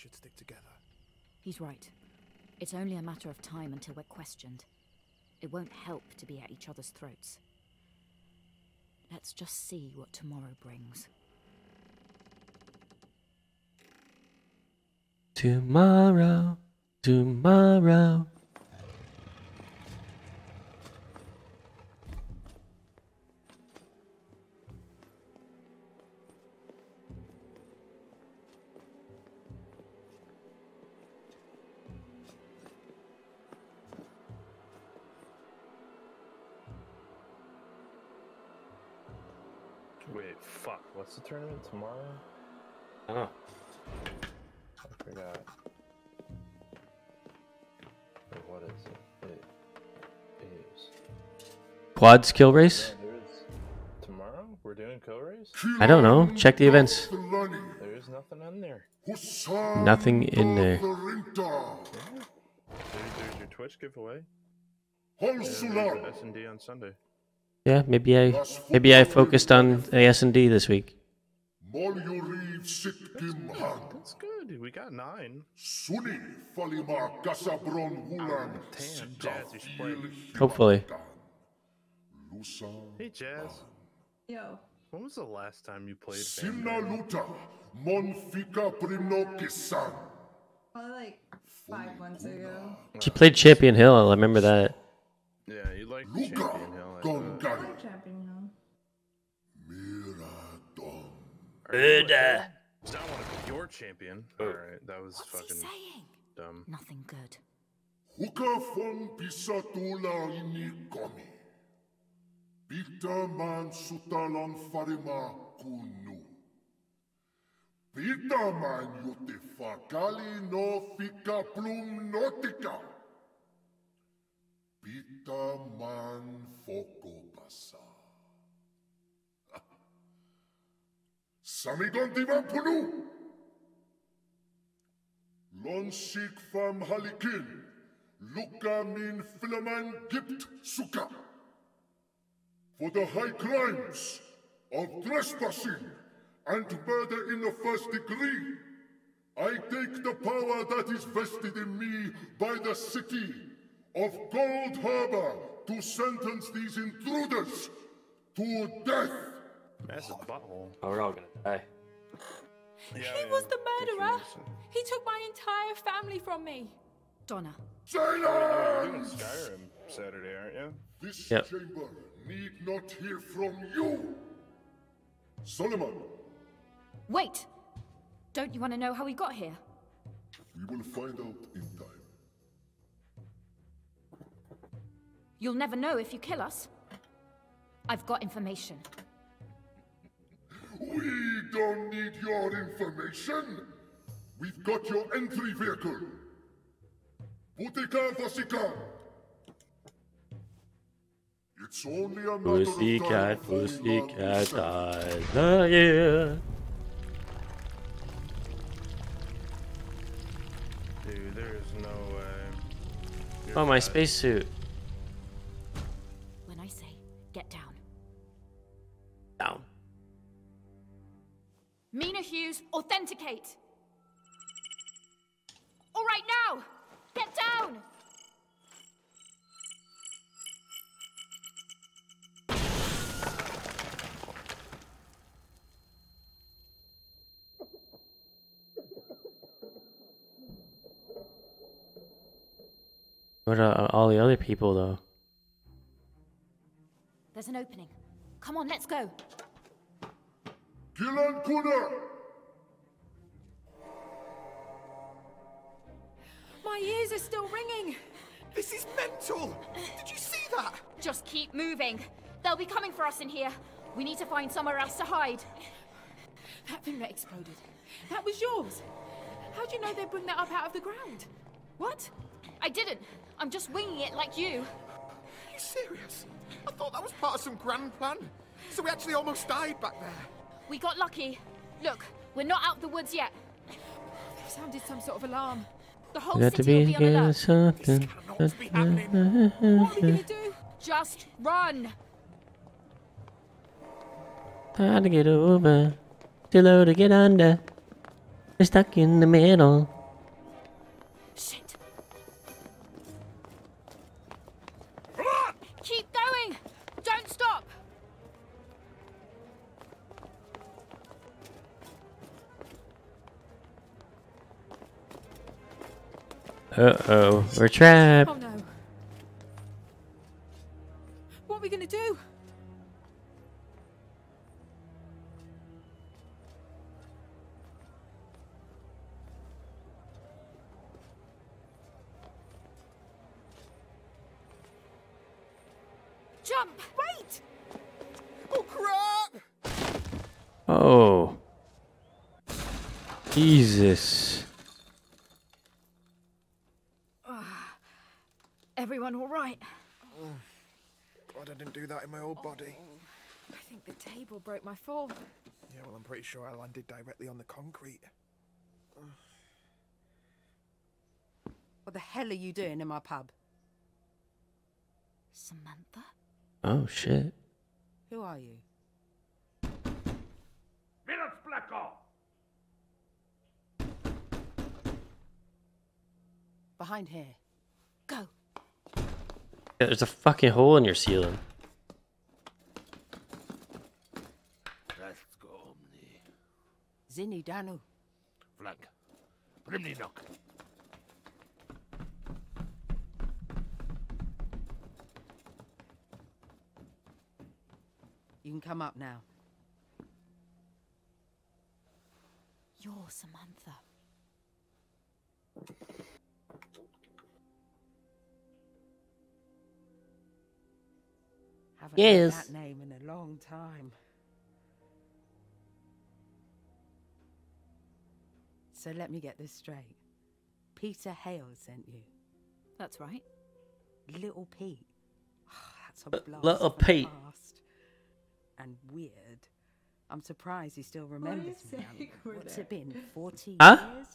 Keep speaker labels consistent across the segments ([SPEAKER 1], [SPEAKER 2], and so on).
[SPEAKER 1] should stick together.
[SPEAKER 2] He's right. It's only a matter of time until we're questioned. It won't help to be at each other's throats. Let's just see what tomorrow brings.
[SPEAKER 3] Tomorrow, tomorrow.
[SPEAKER 4] Tomorrow?
[SPEAKER 3] Oh.
[SPEAKER 4] I forgot. Wait, what is it? It is.
[SPEAKER 3] Quad skill race?
[SPEAKER 4] Yeah. Tomorrow? We're doing co race?
[SPEAKER 3] I don't know. Check the events.
[SPEAKER 4] There is nothing on there.
[SPEAKER 3] Nothing in there.
[SPEAKER 4] There's, there's your Twitch giveaway. And S&D on Sunday.
[SPEAKER 3] Yeah, maybe I maybe I focused on AS and D this week.
[SPEAKER 4] That's good. We got nine.
[SPEAKER 5] Suni falima kasabron hulan ah,
[SPEAKER 4] Damn, Jazz, you should play.
[SPEAKER 3] Hopefully.
[SPEAKER 4] Hey, Jazz.
[SPEAKER 6] Yo.
[SPEAKER 4] When was the last time you played
[SPEAKER 5] Simna luta mon fika kisan.
[SPEAKER 6] Probably like five months ago.
[SPEAKER 3] She played Champion Hill. I remember that.
[SPEAKER 4] Yeah, you like Champion Hill. I thought.
[SPEAKER 5] Gongari.
[SPEAKER 6] Champion Hill.
[SPEAKER 3] Murder.
[SPEAKER 4] Uh, uh, it's not one of your champion. Oh. Alright, that was fucking
[SPEAKER 2] saying?
[SPEAKER 4] dumb.
[SPEAKER 2] Nothing good.
[SPEAKER 5] Huka fon pisatula ini komi. Pita man sutalon farima kunu. Pita man yote fakali no fika plum notica. Pita man foko basa. Samigon divan punu. Lon sik fam halikin. Luka min filaman gipt suka. For the high crimes of trespassing and murder in the first degree, I take the power that is vested in me by the city of Gold Harbor to sentence these intruders to death.
[SPEAKER 4] Massive butthole.
[SPEAKER 3] Oh, we're all gonna die.
[SPEAKER 4] Yeah,
[SPEAKER 7] He was the murderer. He took my entire family from me.
[SPEAKER 2] Donna.
[SPEAKER 4] You're doing Skyrim Saturday, aren't you?
[SPEAKER 5] This
[SPEAKER 3] Yep.
[SPEAKER 5] chamber need not hear from you. Solomon,
[SPEAKER 2] Wait! Don't you want to know how we got here?
[SPEAKER 5] we will find out in time.
[SPEAKER 2] You'll never know if you kill us. I've got information.
[SPEAKER 5] We don't need your information. We've got your entry vehicle. Putika Vasika. It's only a matter of time
[SPEAKER 3] Pussycat,
[SPEAKER 5] before we learn
[SPEAKER 3] pussycat,
[SPEAKER 5] the
[SPEAKER 3] dies.
[SPEAKER 4] Dude, there's no way. You're
[SPEAKER 3] Oh, my
[SPEAKER 4] dead.
[SPEAKER 3] spacesuit.
[SPEAKER 2] Meena Hughes, authenticate! All right, now! Get down!
[SPEAKER 3] What are all the other people though?
[SPEAKER 2] There's an opening. Come on, let's go.
[SPEAKER 5] Kilan Kuna!
[SPEAKER 7] My ears are still ringing.
[SPEAKER 1] This is mental! Did you see that?
[SPEAKER 2] Just keep moving. They'll be coming for us in here. We need to find somewhere else to hide.
[SPEAKER 7] That thing that exploded. That was yours. How do you know they'd bring that up out of the ground? What?
[SPEAKER 2] I didn't. I'm just winging it like you.
[SPEAKER 1] Are you serious? I thought that was part of some grand plan. So we actually almost died back there.
[SPEAKER 2] We got lucky. Look, we're not out of the woods yet.
[SPEAKER 7] They've sounded some sort of alarm.
[SPEAKER 2] The whole
[SPEAKER 3] Got to
[SPEAKER 2] city will
[SPEAKER 3] be
[SPEAKER 2] be on
[SPEAKER 3] getting
[SPEAKER 2] alert.
[SPEAKER 3] something.
[SPEAKER 1] Cannot be happening.
[SPEAKER 7] What are we gonna do?
[SPEAKER 2] Just run.
[SPEAKER 3] Time to get over. Too low to get under. We're stuck in the middle. Uh oh, we're trapped.
[SPEAKER 7] Oh no. What are we gonna do?
[SPEAKER 2] Jump!
[SPEAKER 7] Wait!
[SPEAKER 1] Oh, crap!
[SPEAKER 3] Oh. Jesus.
[SPEAKER 2] Everyone all right?
[SPEAKER 1] God, I didn't do that in my old body.
[SPEAKER 7] Oh, I think the table broke my fall.
[SPEAKER 1] Yeah, well, I'm pretty sure I landed directly on the concrete.
[SPEAKER 8] What the hell are you doing in my pub?
[SPEAKER 2] Samantha?
[SPEAKER 3] Oh shit.
[SPEAKER 8] Who are you?
[SPEAKER 4] Villains Blacko!
[SPEAKER 8] Behind here.
[SPEAKER 2] Go!
[SPEAKER 3] There's a fucking hole in your ceiling.
[SPEAKER 8] Zinni Danu.
[SPEAKER 4] Flank. Primni knock.
[SPEAKER 8] You can come up now.
[SPEAKER 2] You're Samantha.
[SPEAKER 8] Haven't
[SPEAKER 3] Yes.
[SPEAKER 8] heard that name in a long time. So let me get this straight. Peter Hale sent you.
[SPEAKER 2] That's right.
[SPEAKER 8] Little Pete. That's a
[SPEAKER 3] Li-
[SPEAKER 8] blast
[SPEAKER 3] Little
[SPEAKER 8] from the
[SPEAKER 3] Pete.
[SPEAKER 8] past. And weird. I'm surprised he still remembers me.
[SPEAKER 6] saying
[SPEAKER 8] Um, What's
[SPEAKER 6] there?
[SPEAKER 8] it been? 40
[SPEAKER 3] Huh?
[SPEAKER 8] years?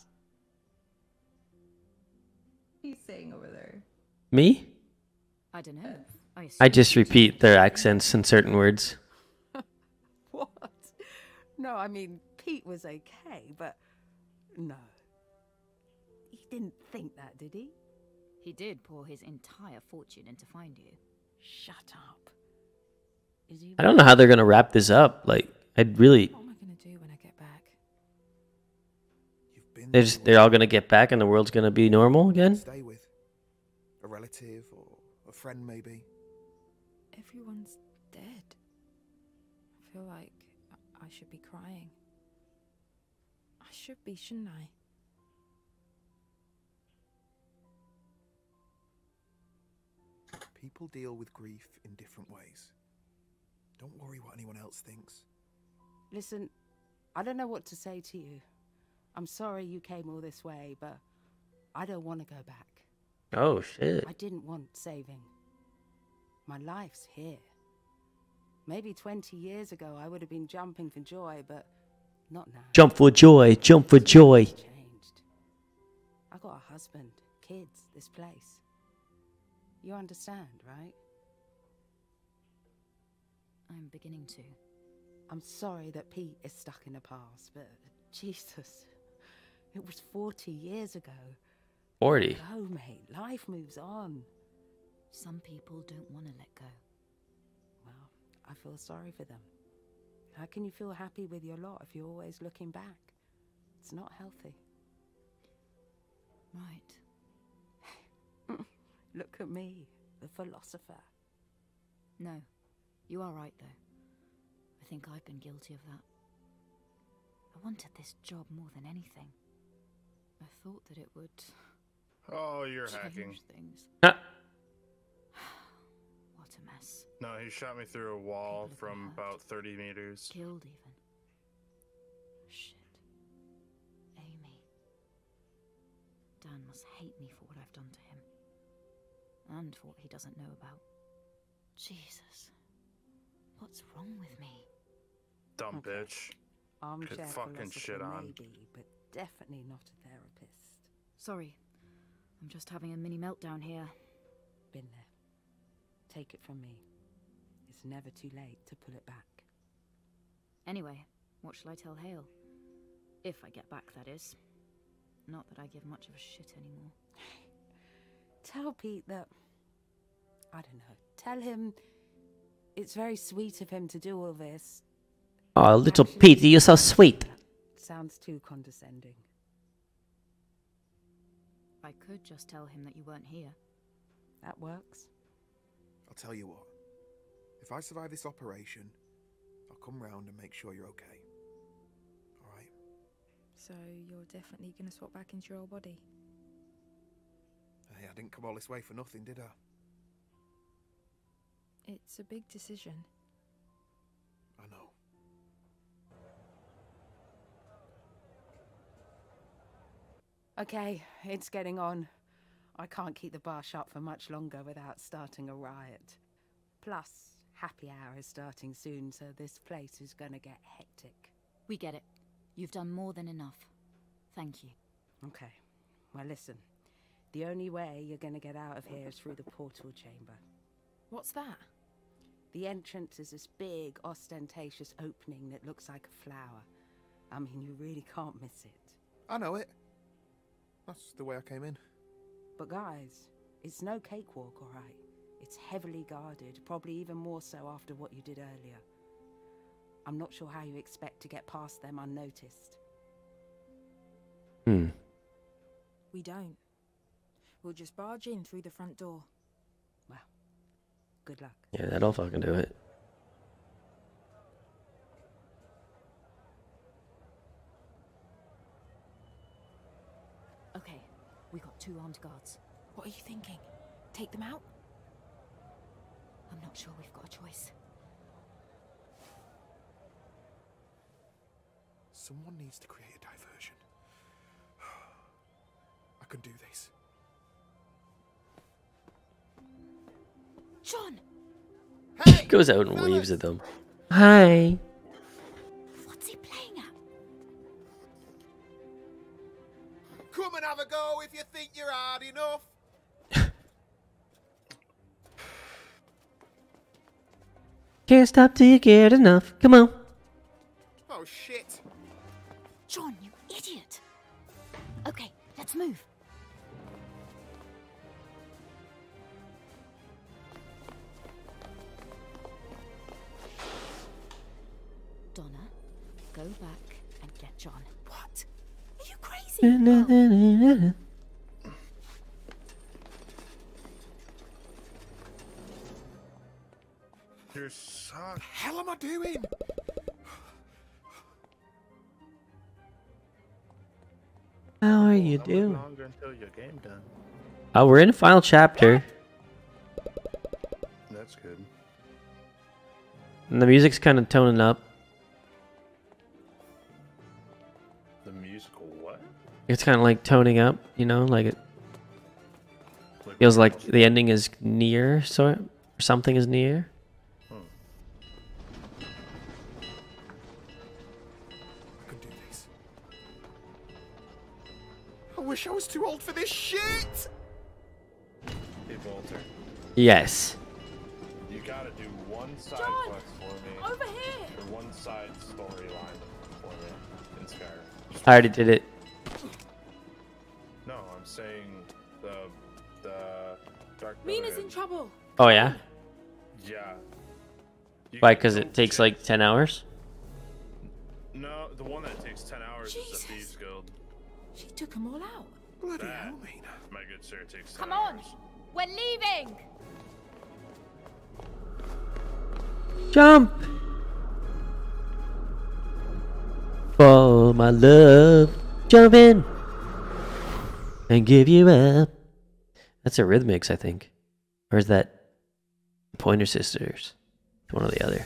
[SPEAKER 6] He's saying over there.
[SPEAKER 3] Me?
[SPEAKER 2] I don't know. I,
[SPEAKER 3] I just repeat their accents in certain words.
[SPEAKER 8] What? No, I mean, Pete was okay, but no. He didn't think that, did he?
[SPEAKER 2] He did pour his entire fortune in to find you.
[SPEAKER 8] Shut up. Is he
[SPEAKER 3] I don't know how they're gonna wrap this up. Like, I'd really.
[SPEAKER 7] What am I gonna do when I get back?
[SPEAKER 3] They're just, they're all gonna get back and the world's gonna be normal again.
[SPEAKER 1] Stay with a relative or a friend, maybe.
[SPEAKER 7] Everyone's dead. I feel like I- I should be crying. I should be, shouldn't I?
[SPEAKER 1] People deal with grief in different ways. Don't worry what anyone else thinks.
[SPEAKER 8] Listen, I don't know what to say to you. I'm sorry you came all this way, but I don't want to go back.
[SPEAKER 3] Oh shit.
[SPEAKER 8] I didn't want saving. My life's here. Maybe 20 years ago I would have been jumping for joy, but not now.
[SPEAKER 3] Jump for joy, jump for joy.
[SPEAKER 8] I got a husband, kids, this place. You understand, right?
[SPEAKER 2] I'm beginning to.
[SPEAKER 8] I'm sorry that Pete is stuck in the past, but Jesus, it was 40 years ago.
[SPEAKER 3] 40.
[SPEAKER 8] Go, mate. Life moves on.
[SPEAKER 2] Some people don't want to let go.
[SPEAKER 8] Well, I feel sorry for them. How can you feel happy with your lot if you're always looking back? It's not healthy.
[SPEAKER 2] Right.
[SPEAKER 8] Look at me, the philosopher.
[SPEAKER 2] No, you are right, though. I think I've been guilty of that. I wanted this job more than anything. I thought that it would
[SPEAKER 4] Oh, you're
[SPEAKER 2] change
[SPEAKER 4] hacking.
[SPEAKER 2] things.
[SPEAKER 3] Uh,
[SPEAKER 2] What a mess.
[SPEAKER 4] No, he shot me through a wall from
[SPEAKER 2] hurt.
[SPEAKER 4] about 30 meters.
[SPEAKER 2] Killed, even. Shit. Amy. Dan must hate me for what I've done to him. And for what he doesn't know about. Jesus. What's wrong with me?
[SPEAKER 4] Dumb
[SPEAKER 8] Okay.
[SPEAKER 4] bitch.
[SPEAKER 8] Armchair
[SPEAKER 4] fucking shit on.
[SPEAKER 8] maybe, but definitely not a therapist.
[SPEAKER 2] Sorry. I'm just having a mini meltdown here.
[SPEAKER 8] Been there. Take it from me. It's never too late to pull it back.
[SPEAKER 2] Anyway, what shall I tell Hale? If I get back, that is. Not that I give much of a shit anymore.
[SPEAKER 8] Tell Pete that. I don't know. Tell him it's very sweet of him to do all this.
[SPEAKER 3] Oh, little Pete, you're so sweet.
[SPEAKER 8] Sounds too condescending.
[SPEAKER 2] I could just tell him that you weren't here.
[SPEAKER 8] That works.
[SPEAKER 1] I'll tell you what. If I survive this operation, I'll come round and make sure you're okay. Alright?
[SPEAKER 7] So you're definitely gonna swap back into your old body?
[SPEAKER 1] Hey, I didn't come all this way for nothing, did I?
[SPEAKER 7] It's a big decision.
[SPEAKER 1] I know.
[SPEAKER 8] Okay, it's getting on. I can't keep the bar shut for much longer without starting a riot. Plus, happy hour is starting soon, so this place is gonna get hectic.
[SPEAKER 2] We get it. You've done more than enough. Thank you.
[SPEAKER 8] Okay, well, listen. The only way you're gonna get out of here is through the portal chamber.
[SPEAKER 7] What's that?
[SPEAKER 8] The entrance is this big, ostentatious opening that looks like a flower. I mean, you really can't miss it.
[SPEAKER 1] I know it. That's the way I came in.
[SPEAKER 8] But guys, it's no cakewalk, alright? It's heavily guarded, probably even more so after what you did earlier. I'm not sure how you expect to get past them unnoticed.
[SPEAKER 3] Hmm.
[SPEAKER 7] We don't. We'll just barge in through the front door.
[SPEAKER 8] Well, good luck.
[SPEAKER 3] Yeah, that'll fucking do it.
[SPEAKER 2] Okay, we got two armed guards.
[SPEAKER 7] What are you thinking? Take them out?
[SPEAKER 2] I'm not sure we've got a choice.
[SPEAKER 1] Someone needs to create a diversion. I can do this.
[SPEAKER 2] John!
[SPEAKER 1] Hey!
[SPEAKER 3] Goes out and
[SPEAKER 1] fellas!
[SPEAKER 3] waves at them. Hi.
[SPEAKER 1] If you think you're hard enough.
[SPEAKER 3] Can't stop till you get enough. Come on.
[SPEAKER 1] Oh shit.
[SPEAKER 2] John, you idiot! Okay, let's move. Donna, go back and get John.
[SPEAKER 7] What? Are you crazy?
[SPEAKER 3] You
[SPEAKER 4] How much longer until your game done?
[SPEAKER 3] Oh, we're in the final chapter.
[SPEAKER 4] That's good.
[SPEAKER 3] And the music's kind of toning up.
[SPEAKER 4] The musical what?
[SPEAKER 3] It's kind of like toning up, you know, like it feels like the ending is near, sort or something is near.
[SPEAKER 1] Wish I was too old for this shit.
[SPEAKER 4] Hey Walter,
[SPEAKER 3] Yes.
[SPEAKER 4] you gotta do one side
[SPEAKER 7] John!
[SPEAKER 4] quest for me,
[SPEAKER 7] Over here!
[SPEAKER 4] or one side storyline for me in Skyrim.
[SPEAKER 3] I already did it.
[SPEAKER 4] No, I'm saying the the Dark
[SPEAKER 7] Meena's in trouble!
[SPEAKER 3] Oh yeah.
[SPEAKER 4] Yeah. You
[SPEAKER 3] Why? Because it takes
[SPEAKER 4] check-
[SPEAKER 3] like ten hours.
[SPEAKER 4] No, the one that takes ten hours is
[SPEAKER 7] Jesus.
[SPEAKER 4] the Thieves Guild.
[SPEAKER 7] She took them all out.
[SPEAKER 1] Bloody
[SPEAKER 4] That,
[SPEAKER 1] hell, Meena.
[SPEAKER 4] my good sir, takes
[SPEAKER 2] Come on!
[SPEAKER 4] hours.
[SPEAKER 2] We're leaving!
[SPEAKER 3] Jump. For my love, jump in and give you up. That's a Rhythmix, I think, or is that Pointer Sisters? One or the other.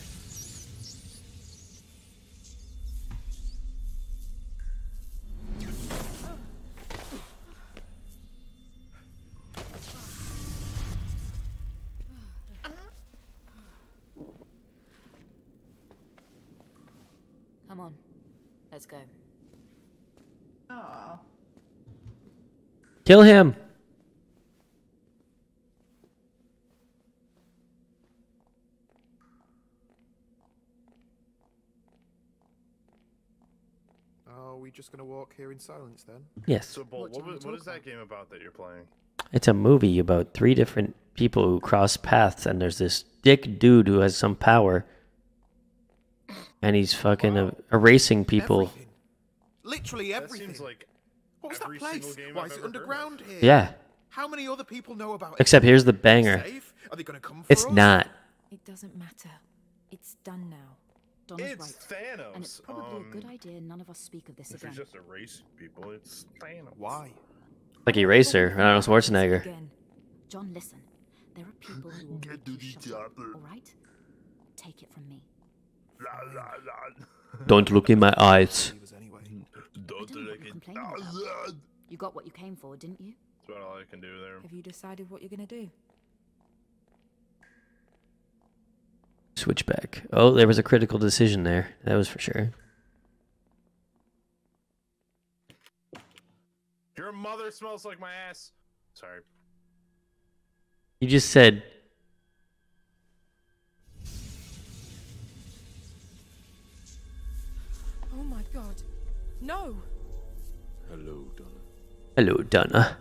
[SPEAKER 3] Kill him.
[SPEAKER 1] Oh, we just gonna walk here in silence then?
[SPEAKER 3] Yes.
[SPEAKER 4] So, Bolt,
[SPEAKER 2] What
[SPEAKER 4] what, was- what is that game about that you're playing?
[SPEAKER 3] It's a movie about three different people who cross paths, and there's this dick dude who has some power, and he's fucking
[SPEAKER 4] Wow.
[SPEAKER 3] erasing people.
[SPEAKER 1] Everything. Literally
[SPEAKER 4] That seems like
[SPEAKER 1] what was
[SPEAKER 4] every
[SPEAKER 1] that place? Why
[SPEAKER 4] I've
[SPEAKER 1] is it
[SPEAKER 4] ever heard of.
[SPEAKER 1] underground here?
[SPEAKER 3] Yeah,
[SPEAKER 1] How many other people know about it?
[SPEAKER 3] except here's the banger.
[SPEAKER 1] Are they gonna come for
[SPEAKER 3] It's
[SPEAKER 1] us?
[SPEAKER 3] not.
[SPEAKER 7] It doesn't matter. It's done now.
[SPEAKER 2] Donna's
[SPEAKER 4] it's
[SPEAKER 2] right.
[SPEAKER 4] Thanos.
[SPEAKER 2] And it's probably a good
[SPEAKER 4] um,
[SPEAKER 2] idea none of us speak of this
[SPEAKER 4] If
[SPEAKER 2] again.
[SPEAKER 4] you just erase people, it's Thanos.
[SPEAKER 1] Why?
[SPEAKER 3] Like Eraser, Arnold Schwarzenegger.
[SPEAKER 7] Again.
[SPEAKER 2] John, listen. There are people who will
[SPEAKER 5] Get to the
[SPEAKER 2] shut
[SPEAKER 5] chopper.
[SPEAKER 2] all right? Take it from me.
[SPEAKER 3] Don't look in my eyes.
[SPEAKER 1] Leave us anyway.
[SPEAKER 2] I
[SPEAKER 4] Don't
[SPEAKER 2] don't know what
[SPEAKER 4] like
[SPEAKER 2] you're
[SPEAKER 4] it.
[SPEAKER 2] complaining about. You got what you came for, didn't you?
[SPEAKER 4] That's about all I can do there.
[SPEAKER 7] Have you decided what you're gonna do?
[SPEAKER 3] Switchback. Oh, there was a critical decision there. That was for sure.
[SPEAKER 4] Your mother smells like my ass. Sorry.
[SPEAKER 3] You just said
[SPEAKER 7] god. No!
[SPEAKER 5] Hello, Donna.
[SPEAKER 3] hello, Donna.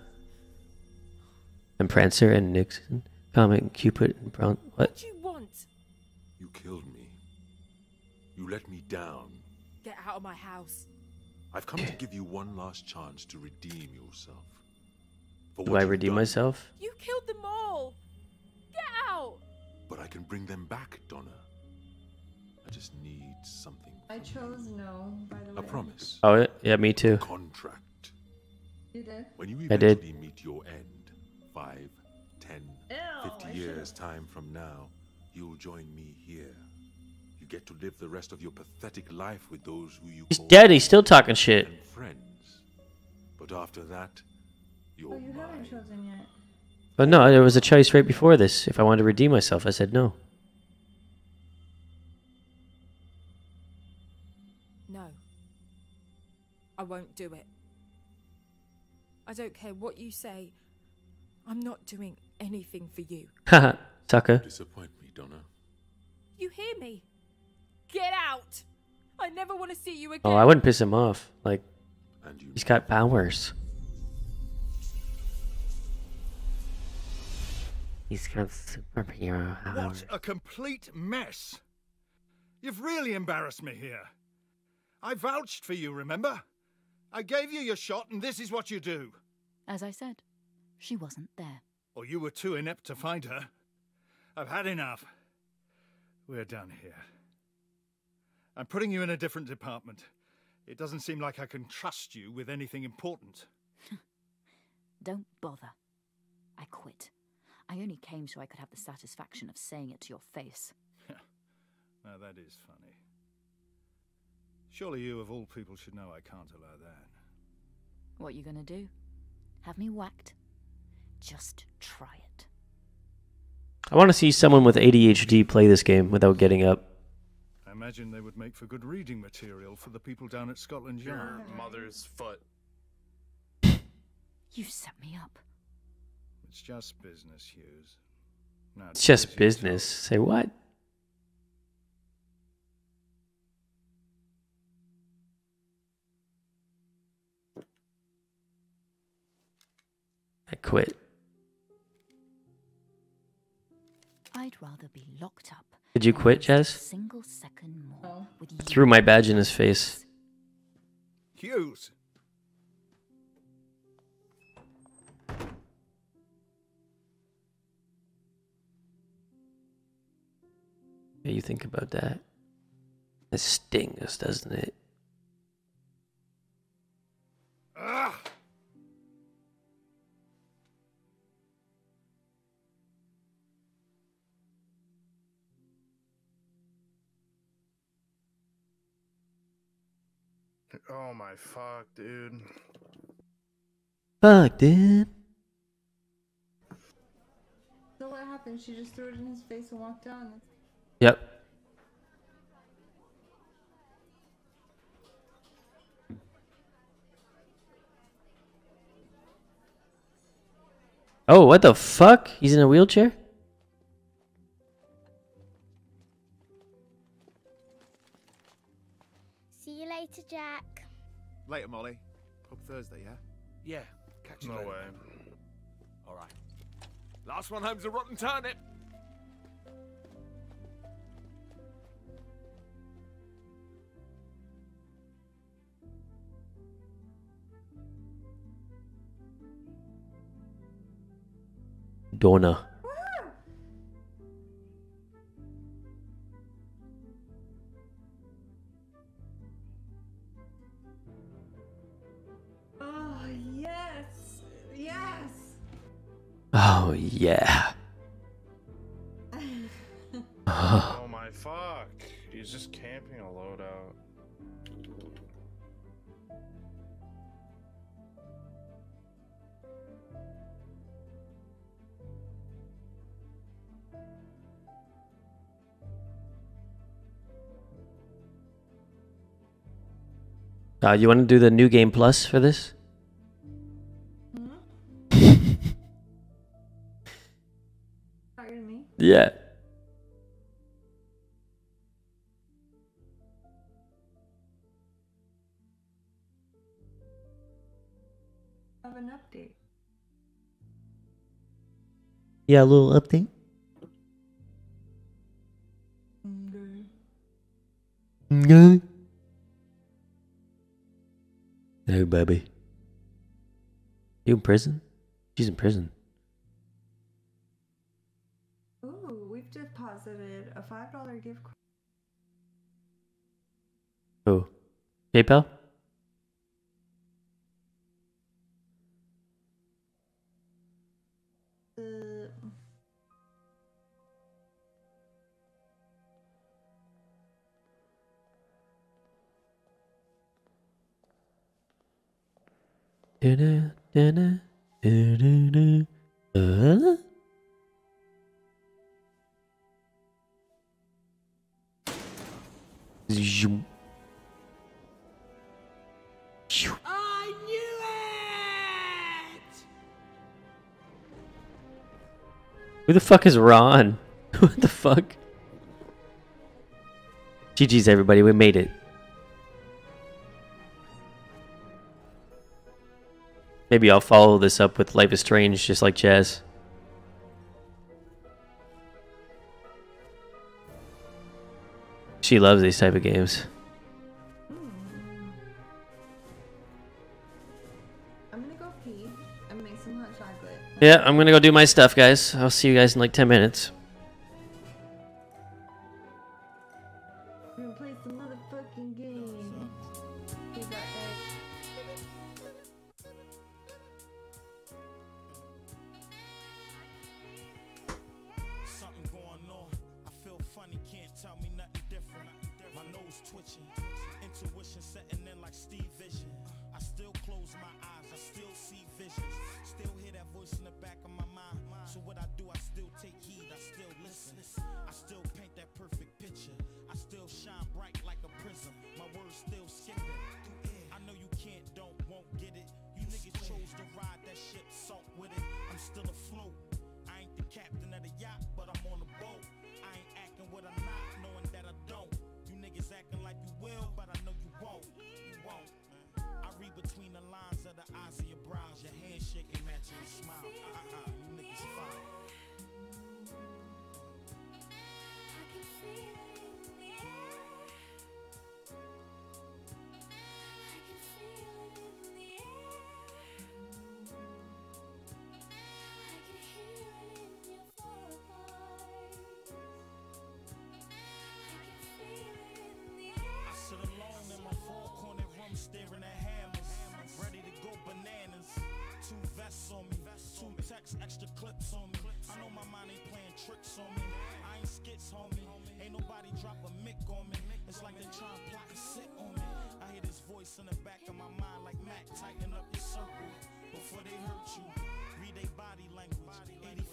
[SPEAKER 3] And Prancer and Nixon, Comet and Cupid and Brown. What?
[SPEAKER 7] What do you want?
[SPEAKER 5] You killed me. You let me down.
[SPEAKER 7] Get out of my house.
[SPEAKER 5] I've come to give you one last chance to redeem yourself. For
[SPEAKER 3] Do
[SPEAKER 5] what
[SPEAKER 3] I redeem
[SPEAKER 5] done,
[SPEAKER 3] myself?
[SPEAKER 7] You killed them all! Get out!
[SPEAKER 5] But I can bring them back, Donna. I just need something.
[SPEAKER 6] I chose no, by the way.
[SPEAKER 5] A promise.
[SPEAKER 3] Oh, yeah, yeah, me too.
[SPEAKER 5] Contract.
[SPEAKER 6] You did?
[SPEAKER 5] When you
[SPEAKER 3] I did.
[SPEAKER 5] eventually meet your end, five, ten,
[SPEAKER 6] Ew,
[SPEAKER 5] fifty
[SPEAKER 6] I
[SPEAKER 5] years
[SPEAKER 6] should've-
[SPEAKER 5] time from now, you'll join me here. You get to live the rest of your pathetic life with those who you
[SPEAKER 3] He's
[SPEAKER 5] call
[SPEAKER 3] dead. He's still talking shit.
[SPEAKER 5] and friends. But after that, you're
[SPEAKER 6] Oh, you haven't
[SPEAKER 5] mine.
[SPEAKER 6] chosen yet.
[SPEAKER 3] But no, there was a choice right before this. If I wanted to redeem myself, I said no.
[SPEAKER 7] No. I won't do it. I don't care what you say. I'm not doing anything for you.
[SPEAKER 3] Haha, sucker.
[SPEAKER 5] Disappoint me, Donna.
[SPEAKER 7] You hear me? Get out! I never want to see you oh, again.
[SPEAKER 3] Oh, I wouldn't piss him off. Like,
[SPEAKER 5] And you
[SPEAKER 3] he's got powers. He's got superhero powers.
[SPEAKER 9] What a complete mess. You've really embarrassed me here. I vouched for you, remember? I gave you your shot, and this is what you do.
[SPEAKER 2] As I said, she wasn't there.
[SPEAKER 9] Or you were too inept to find her. I've had enough. We're done here. I'm putting you in a different department. It doesn't seem like I can trust you with anything important.
[SPEAKER 2] Don't bother. I quit. I only came so I could have the satisfaction of saying it to your face.
[SPEAKER 9] Now that is funny. Surely you, of all people, should know I can't allow that.
[SPEAKER 2] What you gonna do? Have me whacked? Just try it.
[SPEAKER 3] I want to see someone with ADHD play this game without getting up.
[SPEAKER 9] I imagine they would make for good reading material for the people down at Scotland Yard.
[SPEAKER 4] Your
[SPEAKER 9] Yard.
[SPEAKER 4] mother's foot.
[SPEAKER 2] You set me up.
[SPEAKER 9] It's just business, Hughes. Now
[SPEAKER 3] It's just business. Say what? I quit.
[SPEAKER 2] I'd rather be locked up.
[SPEAKER 3] Did you quit,
[SPEAKER 2] waste
[SPEAKER 3] Jazz?
[SPEAKER 2] Single second more
[SPEAKER 6] Oh.
[SPEAKER 2] with
[SPEAKER 3] I threw my badge in his face.
[SPEAKER 9] Hughes!
[SPEAKER 3] Yeah, you think about that. It stings, doesn't it?
[SPEAKER 9] Ah!
[SPEAKER 4] Oh my fuck, dude.
[SPEAKER 3] Fuck, dude.
[SPEAKER 6] So what happened? She just threw it in his face and walked on.
[SPEAKER 3] Yep. Oh, what the fuck? He's in a wheelchair?
[SPEAKER 10] See you later, Jack.
[SPEAKER 1] Later, Molly. Pub Thursday, yeah?
[SPEAKER 10] Yeah. Catch you
[SPEAKER 4] No
[SPEAKER 10] later.
[SPEAKER 4] way.
[SPEAKER 10] All right. Last one home's a rotten turnip.
[SPEAKER 3] Donna. Uh, you want to do the new game plus for this?
[SPEAKER 6] Talking to me?
[SPEAKER 3] Yeah.
[SPEAKER 6] Have an update.
[SPEAKER 3] Yeah, a little update. No. No, baby. You in prison? She's in prison.
[SPEAKER 6] Ooh, we've deposited a five dollar gift card.
[SPEAKER 3] Oh. PayPal?
[SPEAKER 8] I knew it!
[SPEAKER 3] Who the fuck is Ron? what the fuck? GG's everybody, we made it. Maybe I'll follow this up with Life is Strange just like Jazz. She loves these type of games.
[SPEAKER 6] I'm gonna go pee and make some hot chocolate.
[SPEAKER 3] Yeah, I'm gonna go do my stuff, guys. I'll see you guys in like 10 minutes.
[SPEAKER 11] vests on me. Two texts, extra clips on me. I know my mind ain't playing tricks on me. I ain't skits, homie. Ain't nobody drop a mic on me. It's like they try and plot and sit on me. I hear this voice in the back of my mind like Mac, tighten up your circle before they hurt you. Read they body language.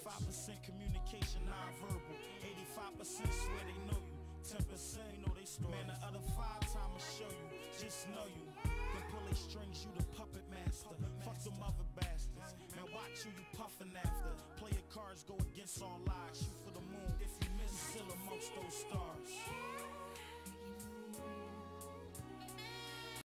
[SPEAKER 11] 85% communication non-verbal. 85% swear they know you. 10% you know they story. Man, the other five time I show you, just know you. Can pull they strings, you the puppet master. Fuck the mother watch you, you puffin' after. your cards go against all odds. Shoot for the moon if you miss, still amongst those stars.